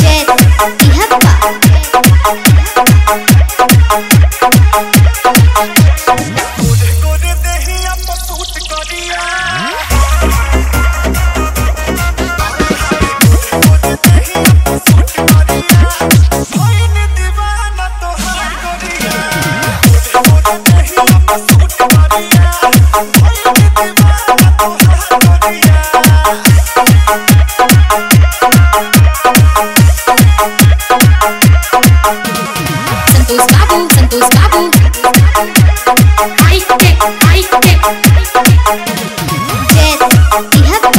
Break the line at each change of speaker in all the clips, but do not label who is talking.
Jet, Ihapa.
Santosh Babu Santosh Babu high tech high tech
से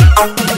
Thank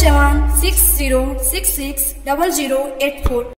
seven six zero six six double zero eight four